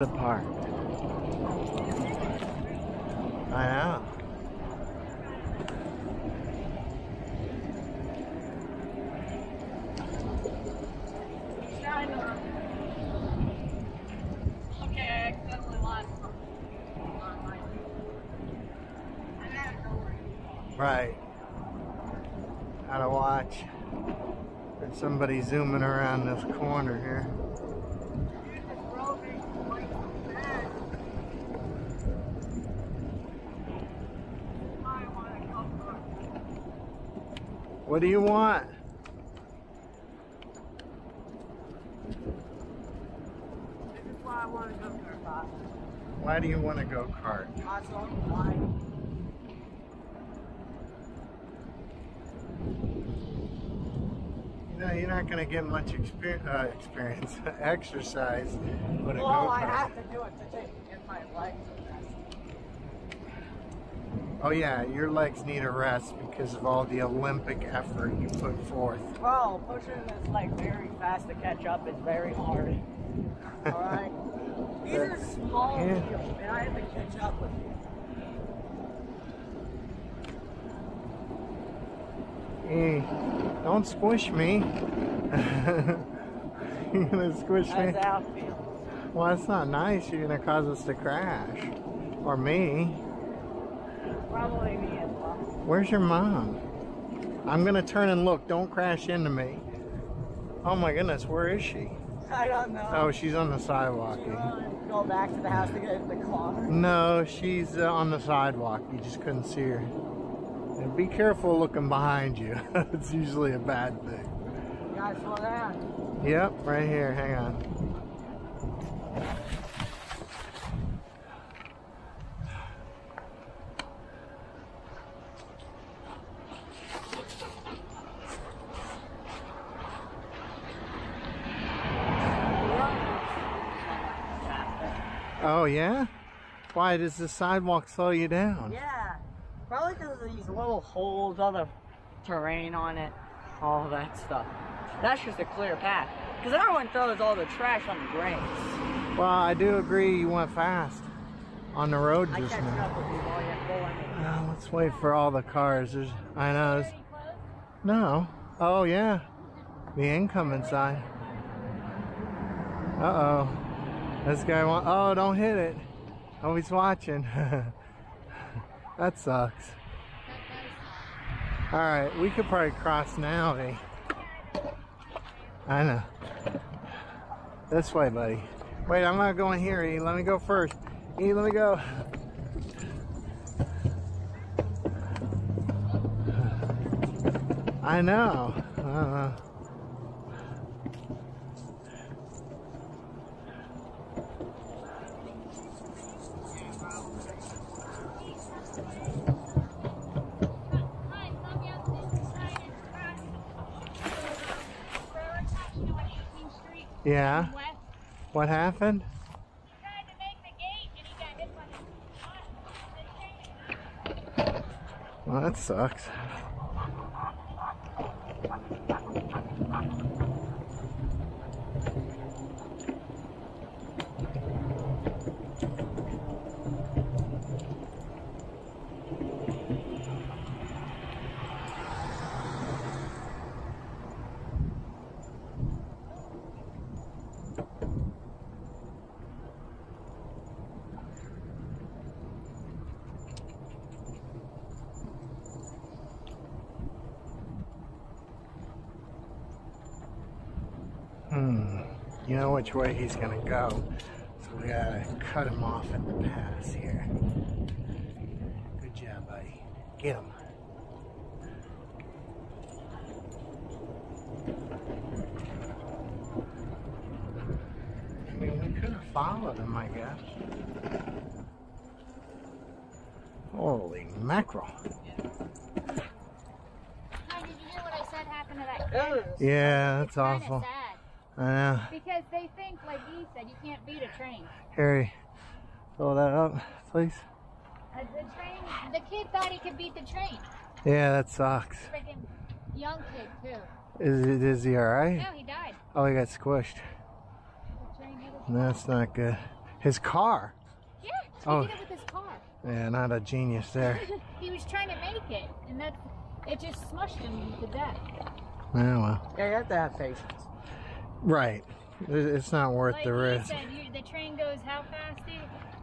the park. I know. Right. Gotta watch. There's somebody zooming around this corner here. What do you want? This is why I want to go to our. Why do you want to go kart? I saw the light. You know, you're not going to get much exper- uh, experience, exercise Well, I have to do it to take get my rest. Oh yeah, your legs need a rest because of all the Olympic effort you put forth. Well, pushing this like very fast to catch up is very hard. Alright? These are small Yeah. wheels, and I have to catch up with you. Hey, don't squish me. You're gonna squish How's me? that feel? Well, that's not nice. You're gonna cause us to crash. Or me. Probably me as well. Where's your mom? I'm gonna turn and look. Don't crash into me. Oh my goodness, where is she? I don't know. Oh, she's on the sidewalk. Go back to the house to get in the car. No, she's uh, on the sidewalk. You just couldn't see her. And be careful looking behind you. it's usually a bad thing. You gotta slow down. Yep, right here. Hang on. Yeah? Why does the sidewalk slow you down? Yeah. Probably because of these little holes, all the terrain on it, all that stuff. That's just a clear path. Because everyone throws all the trash on the drains. Well, I do agree you went fast on the road just now. up with you while you're pulling me. Uh, let's wait for all the cars. There's, I know. there's- no. Oh, yeah. The incoming side. Uh oh. This guy want. Oh, don't hit it. Oh, he's watching. that sucks. All right, we could probably cross now, eh? I know. This way, buddy. Wait, I'm not going here, E. Let me go first. E, let me go. I know. Uh, yeah. What happened? Well, that sucks. Hmm. You know which way he's gonna go. So we gotta cut him off at the pass here. Good job, buddy. Get him. I mean, we could have followed him, I guess. Holy mackerel. Hi, did you hear what I said happened to that kid? Yeah, that's It's kinda awful. Sad I know. because they think, like he said, you can't beat a train. Harry, fill that up, please. Uh, the train, the kid thought he could beat the train. Yeah, that sucks. Freaking young kid too. Is, is he alright? No, he died. Oh, he got squished. The train hit his- That's not good. His car. Yeah, he Oh. did it with his car. Yeah, not a genius there. he was trying to make it, and that it just smushed him to death. Yeah, well, Yeah, you have to have patience. Right. It's not worth Like the risk. said, you, the train goes how fast.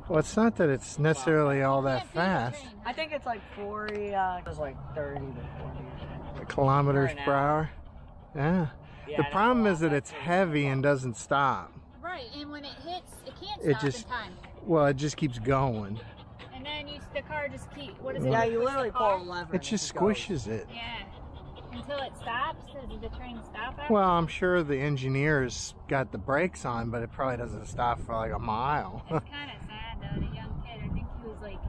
Well, it's not that it's necessarily all that Can't beat a fast. I think it's like 40, uh, it was like 30 to 40. Kilometers per hour. hour. Yeah. Yeah, the that's problem is that it's heavy and doesn't stop. Right, and when it hits, it can't It stop just- in time. Well, it just keeps going. And then you, the car just keep. What is it? Yeah, you literally car? pull a lever. It and just goes. squishes it. Yeah, until it stops. Does the train stop? After? Well, I'm sure the engineers got the brakes on, but it probably doesn't stop for like a mile. It's kind of sad though. The young kid. I think he was like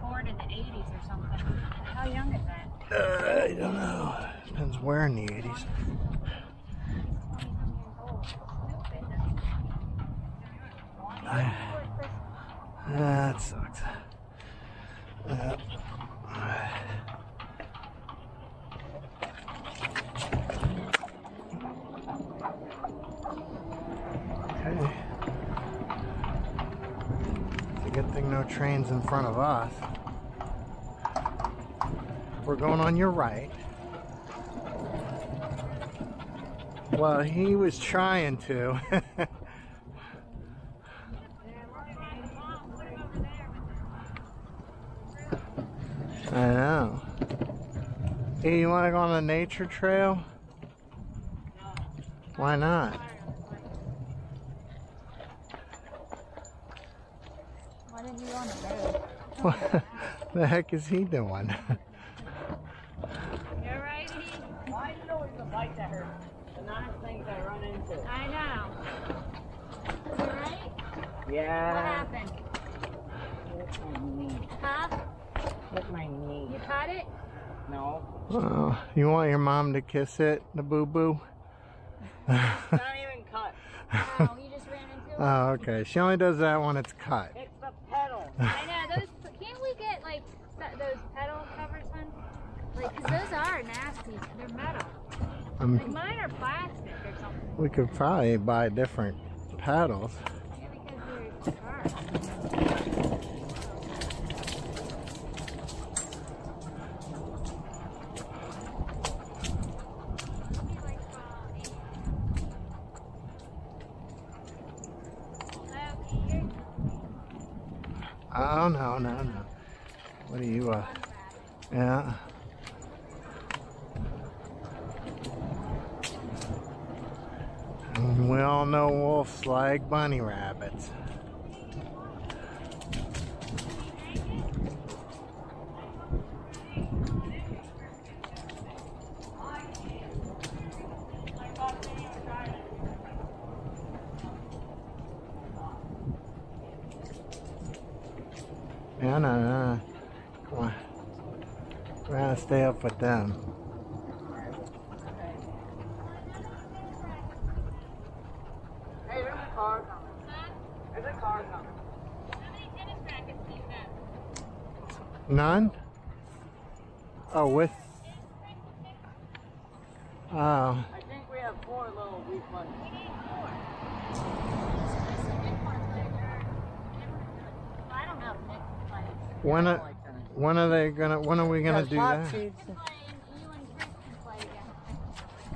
born in the 80s or something. How young is that? Uh, I don't know. Depends where in the 80s. 20 some years old. Stupid. That sucks. Uh, okay. It's a good thing no trains in front of us. We're going on your right. Well, he was trying to. I know. Hey, you want to go on the nature trail? Why not? Why didn't you on the road? What the heck is he doing? You're right. Why is it always the bike that hurts? The nice things I run into. I know. You right? What happened? Hit my knee. Huh? Hit my knee. You caught it? No. Oh, you want your mom to kiss it, the boo boo? It's not even cut. Oh, you just ran into it? oh, okay. She only does that when it's cut. It's the pedal. I know those. Can't we get like those pedal covers, hun? Like, 'cause those are nasty. They're metal. Like Um, mine are plastic or something. we could probably buy different paddles. Yeah, because they're sharp. Oh, no, no, no. What are you, uh, yeah. And we all know wolves like bunny rabbits. Yeah, no, no, no. Come on. We're gonna stay up with them. Hey, there's a car coming. There's a car coming. How many tennis rackets do you have? None? Oh, with. Oh, I think we have four little weak ones. I don't know. Nick can play. When, are, don't like tennis. when are they gonna? When are we gonna do that? cheats. You can play and you and Chris can play again.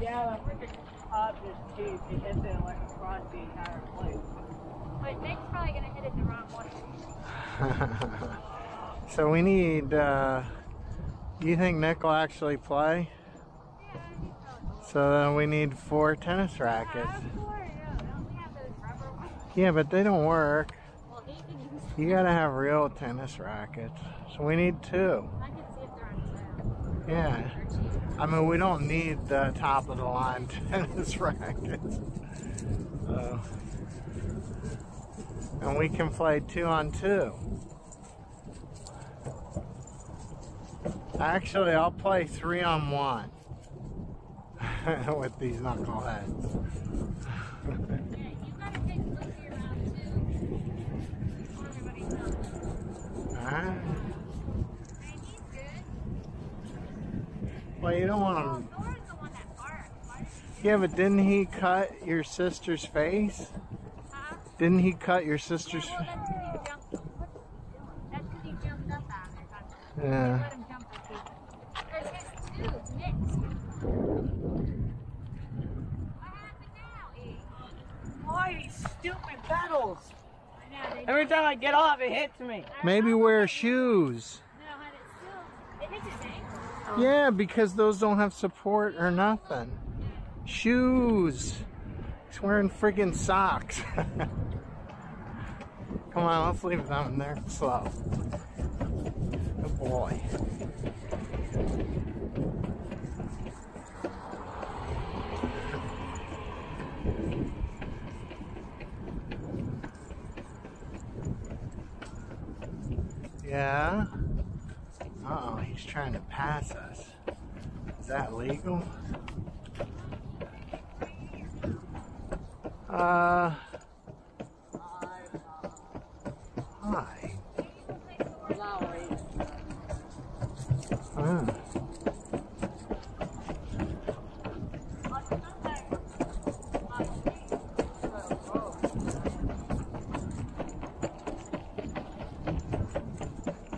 Yeah, but freaking Pop just cheats. It and lets it the entire place. But Nick's probably gonna hit it the wrong way. so we need. Uh, do you think Nick will actually play? Yeah, So then we need four tennis rackets. Yeah, of course, yeah. We only have those rubber ones. Yeah, but they don't work. Well, he can use. You gotta have real tennis rackets. So we need two. I can see if they're on. Yeah. I mean, we don't need the top of the line tennis rackets. So, and we can play two on two. Actually, I'll play three on one with these knuckleheads. Yeah, you gotta take Lucy around too. Before everybody comes. Alright. Hey, he's good. Well, you don't want Oh, him. Thor's the one that barks. Why did Yeah, but didn't he cut your sister's face? Huh? Didn't he cut your sister's? Yeah, well, that's 'cause he jumped. That's 'cause he jumped up out of there. Yeah. Let him jump up here. There's his too, mixed. What happened now? Why these stupid pedals? I know, they Every time I get off, it hits me. Maybe wear shoes. No, honey, it's still, it hits his ankle. Yeah, because those don't have support or nothing. Shoes. He's wearing friggin' socks. Come on, let's leave them in there slow. Good boy. Yeah. Uh oh, he's trying to pass us. Is that legal? Uh. Hi. Ah.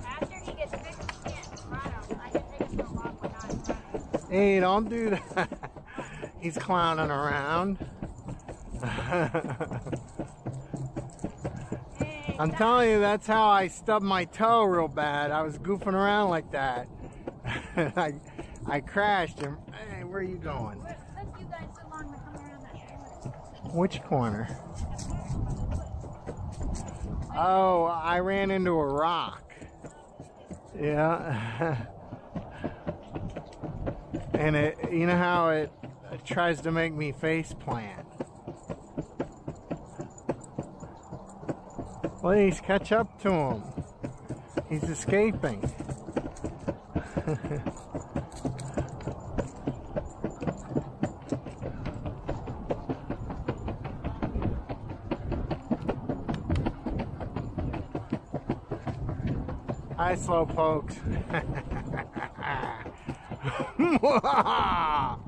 After he gets fixed, he can't run him. I can take him to a walk without him running. Hey, don't do that. He's clowning around. I'm telling you, that's how I stubbed my toe real bad. I was goofing around like that. I, I crashed and hey, where are you going? what took you guys so long to come around that corner? Which corner? Oh, I ran into a rock. Yeah. And it, you know how it, tries to make me face plant. Please catch up to him. He's escaping. Hi, slow pokes. Mwahaha!